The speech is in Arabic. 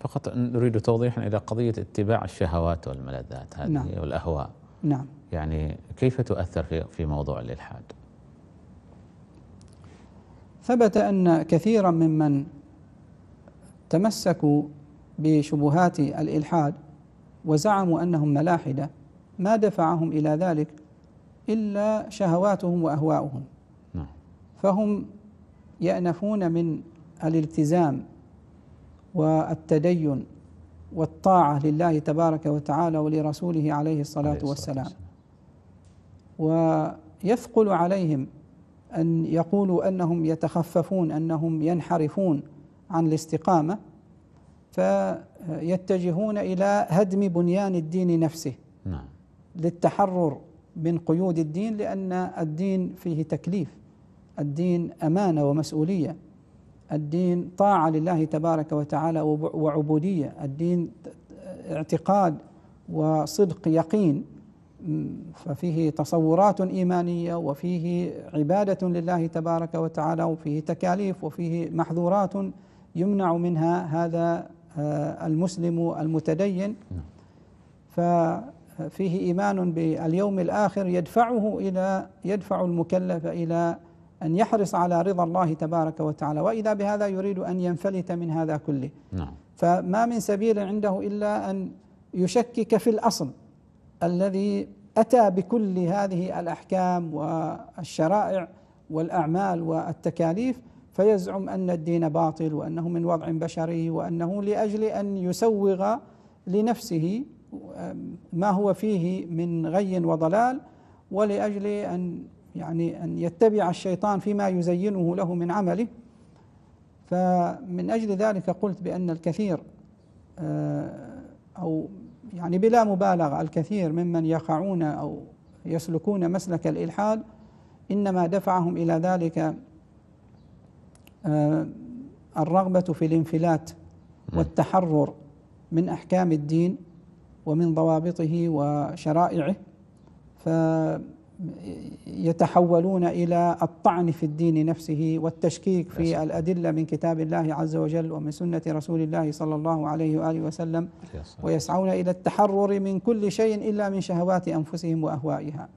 فقط نريد توضيحا إلى قضية اتباع الشهوات والملذات هذه نعم. والأهواء. نعم. يعني كيف تؤثر في في موضوع الإلحاد؟ ثبت أن كثيرا ممن تمسكوا بشبهات الإلحاد وزعموا أنهم ملاحدة ما دفعهم إلى ذلك إلا شهواتهم وأهواؤهم. نعم. فهم يأنفون من الالتزام والتدين والطاعة لله تبارك وتعالى ولرسوله عليه الصلاة عليه والسلام. ويثقل عليهم أن يقولوا أنهم يتخففون أنهم ينحرفون عن الاستقامة فيتجهون إلى هدم بنيان الدين نفسه نعم. للتحرر من قيود الدين لأن الدين فيه تكليف الدين أمانة ومسؤولية. الدين طاعة لله تبارك وتعالى وعبودية. الدين اعتقاد وصدق يقين. ففيه تصورات إيمانية وفيه عبادة لله تبارك وتعالى وفيه تكاليف وفيه محظورات يمنع منها هذا آه، المسلم المتدين. ففيه إيمان باليوم الآخر يدفعه إلى يدفع المكلف إلى أن يحرص على رضا الله تبارك وتعالى وإذا بهذا يريد أن ينفلت من هذا كله. نعم. فما من سبيل عنده إلا أن يشكك في الأصل الذي أتى بكل هذه الأحكام والشرائع والأعمال والتكاليف فيزعم أن الدين باطل وأنه من وضع بشري وأنه لأجل أن يسوغ لنفسه ما هو فيه من غي وضلال ولأجل أن يعني أن يتبع الشيطان فيما يزينه له من عمله. فمن أجل ذلك قلت بأن الكثير آه، أو يعني بلا مبالغة الكثير ممن يقعون أو يسلكون مسلك الإلحاد إنما دفعهم إلى ذلك آه، الرغبة في الانفلات والتحرر من أحكام الدين ومن ضوابطه وشرائعه. فيتحولون إلى الطعن في الدين نفسه والتشكيك في الأدلة من كتاب الله عز وجل ومن سنة رسول الله صلى الله عليه وآله وسلم ويسعون إلى التحرر من كل شيء إلا من شهوات أنفسهم وأهوائها.